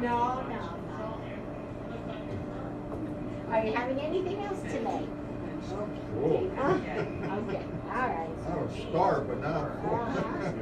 No, no, no. Are you having anything else today? Cool. Huh? Okay, all right. I don't starve, but not. Uh-huh.